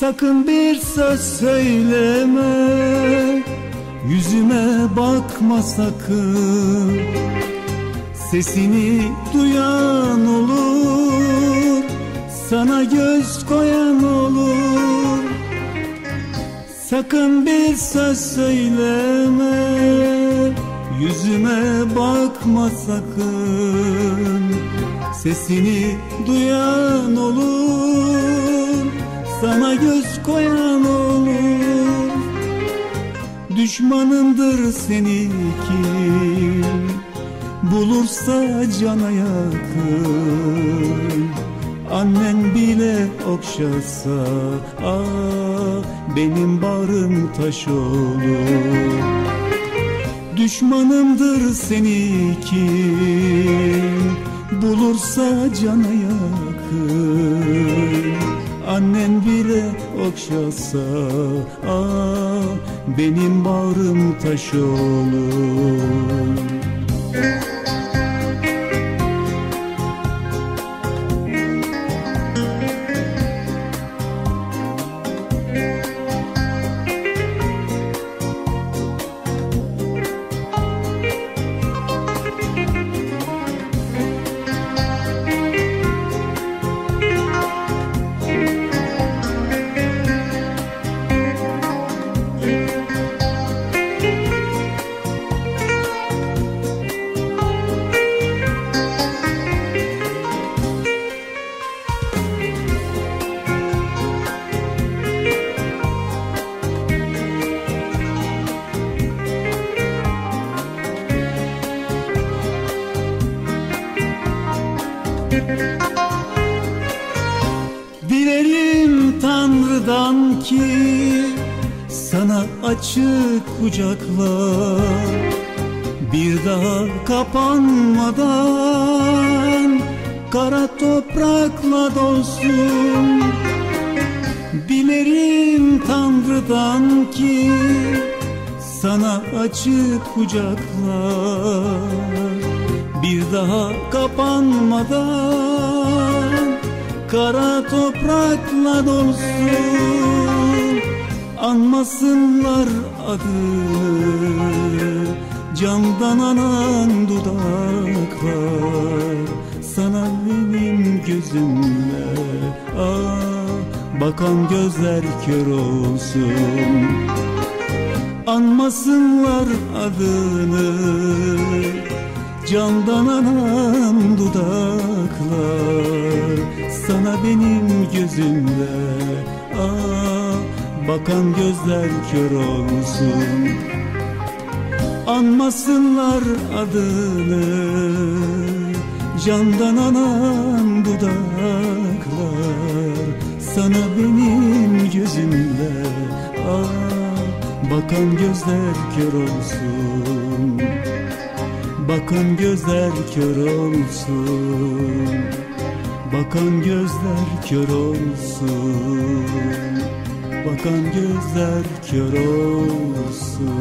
Sakın bir söz söyleme Yüzüme bakma sakın. Sesini duyan olur Sana göz koyan olur. Sakın bir söz söyleme Yüzüme bakma sakın. Sesini duyan olur Sana göz koyan olur. Düşmanındır seni kim Bulursa cana yakın. Annen bile okşasa ah benim bağrım taş olur. Düşmanımdır seni kim bulursa cana yakın Annen bile okşasa ah benim bağrım taş olur Dilerim Tanrı'dan ki sana açık kucaklar bir daha kapanmadan kara toprakla dolsun. Dilerim Tanrı'dan ki sana açık kucaklar bir daha kapanmadan kara toprakla dolsun Anmasınlar adını Candan anan dudaklar Sana benim gözümle. Ah, Bakan gözler kör olsun. Anmasınlar adını Candan anan dudaklar. Sana benim gözümle ah, Bakan gözler kör olsun. Anmasınlar adını Candan anan dudaklar. Sana benim gözümle ah, Bakan gözler kör olsun Bakan gözler kör olsun. Bakan gözler kör olsun. Bakan gözler kör olsun